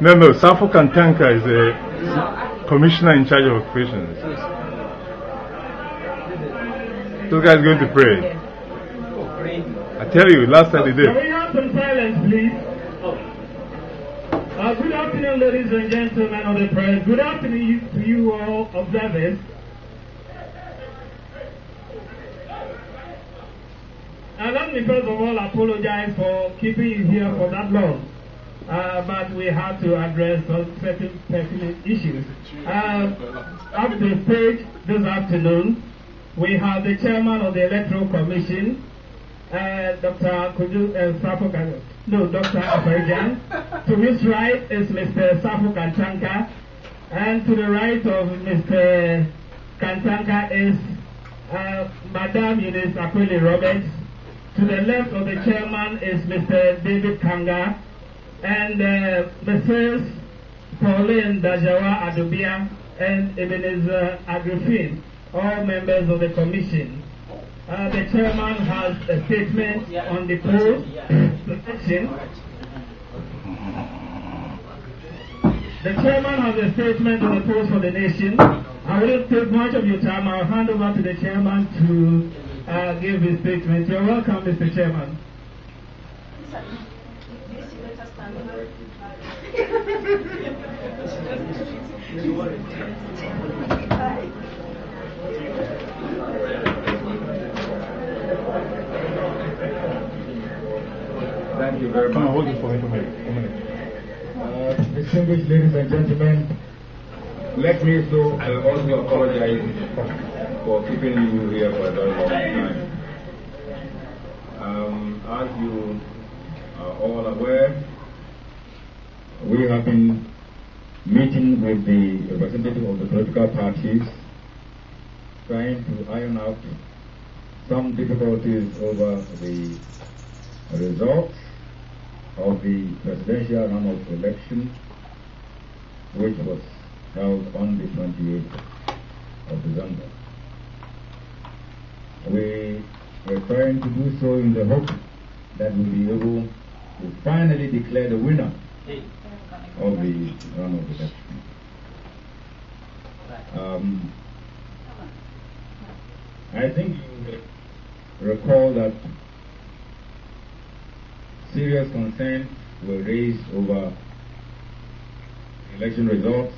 No, no, Sarfo Kantanka is the commissioner in charge of operations. Those guys going to pray. I tell you, last time they Can we did. have some silence, please? Uh, good afternoon, ladies and gentlemen of the press. Good afternoon to you all observers. And let me first of all apologize for keeping you here for that long. Uh, but we had to address certain pertinent issues. Uh, up the stage this afternoon, we have the chairman of the Electoral Commission, uh, Dr. Kwadwo uh, no, Dr. Afari-Gyan. to his right is Mr. Kantanka, and to the right of Mr. Kantanka is uh, Madam Eunice Akweley Roberts. To the left of the chairman is Mr. David Kanga, and uh, Mrs. Pauline Dajawa Adubia and Ebenezer Aggrey Fynn, all members of the commission. Uh, the chairman has a statement on the poll. The chairman has a statement on the post for the nation. I will not take much of your time. I'll hand over to the chairman to uh, give his statement. You're welcome, Mr. Chairman. Thank you very Come on, much. hold it for me for a minute. a minute. Uh, distinguished ladies and gentlemen, let me so uh, also apologize for keeping you here for a very long time. Um, as you are all aware, we have been meeting with the representative of the political parties, trying to iron out some difficulties over the results of the presidential runoff election, which was held on the 28th of December. We were trying to do so in the hope that we'll be able to finally declare the winner of the runoff election. Um, I think you recall that serious concerns were raised over election results.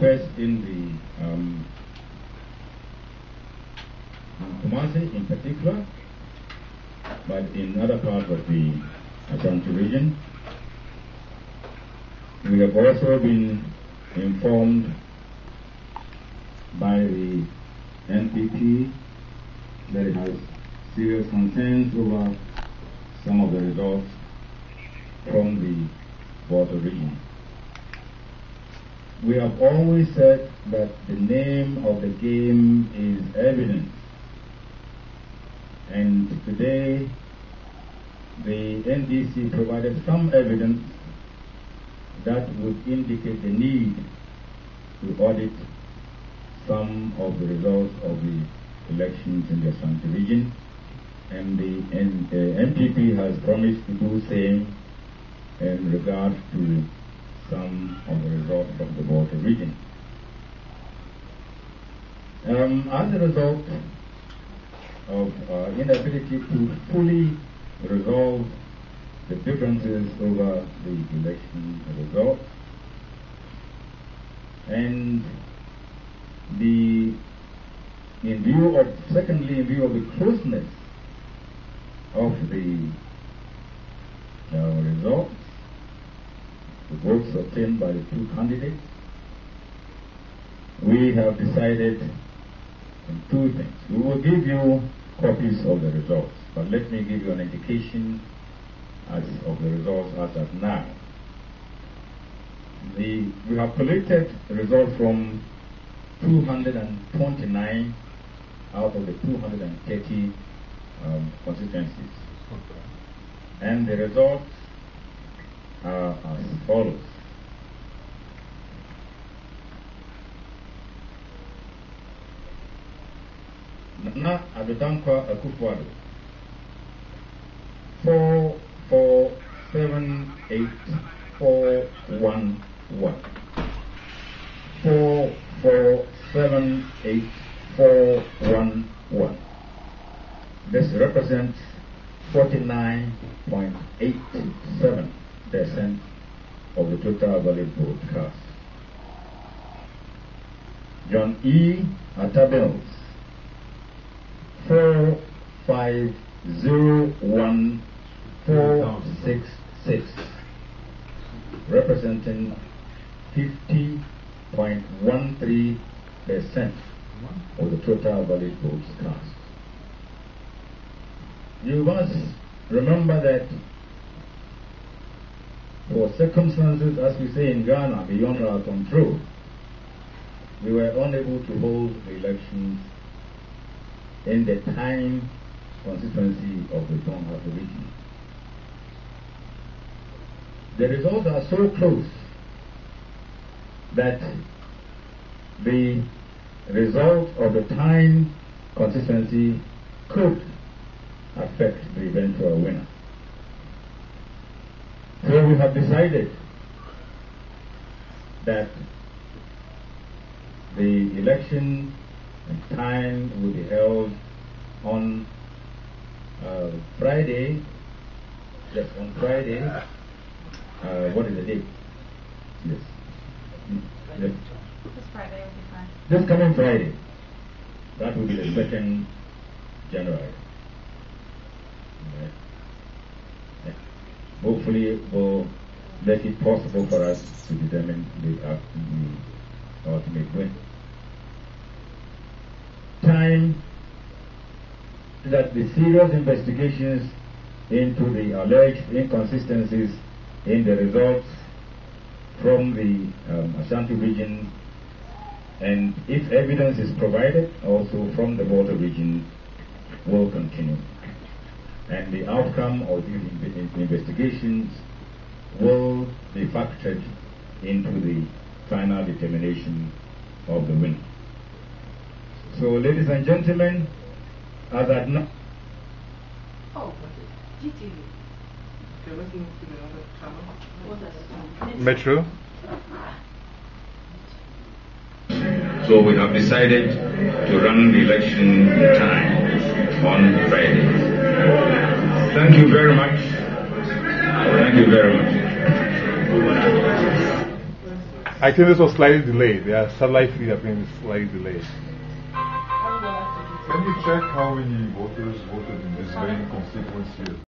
First in the um, in Kumasi in particular, but in other parts of the uh, Ashanti region. We have also been informed by the NPP that it has serious concerns over some of the results from the Volta region. We have always said that the name of the game is evidence. And today, the NDC provided some evidence that would indicate the need to audit some of the results of the elections in the Ashanti region and the and, uh, NPP has promised to do the same in regard to some of the results of the Volta region. Um, as a result of uh, inability to fully resolve the differences over the election results. And the in view of secondly in view of the closeness of the uh, results, the votes obtained by the two candidates, we have decided two things. We will give you copies of the results, but let me give you an indication as of the results as of now. The, we have collected the result from 229 out of the 230 um, constituencies. And the results are as follows. Nana Addo Dankwa Akufo-Addo. Four four seven eight four one one. Four four seven eight four one one. This represents forty nine point eight seven percent of the total valid vote cast. John E. Atta Mills, four five zero one four six six, representing fifty point one three percent of the total valid votes cast. You must remember that for circumstances, as we say in Ghana, beyond our control, we were unable to hold the elections in the Tain consistency of the Tonga region. The results are so close that the result of the Tain consistency could affect the eventual winner. So we have decided that the election time will be held on uh, Friday. Yes, on Friday. Uh, what is the date? Yes. Yes. This Friday will be fine. This coming Friday. That will be the second January. Right. Yeah. Hopefully, we'll make it possible for us to determine the, the ultimate win. Time that the serious investigations into the alleged inconsistencies in the results from the um, Ashanti region and if evidence is provided also from the Volta region will continue. And the outcome of these investigations will be factored into the final determination of the winner. So, ladies and gentlemen, as at now, Oh, GTV. Okay, let's move to the other channel. What does it mean? Metro. So we have decided to run the election in Tain on Friday. Thank you very much. Thank you very much. I think this was slightly delayed. Yeah, satellite feed, I think, is slightly delayed. Can you check how many voters voted in this main constituency?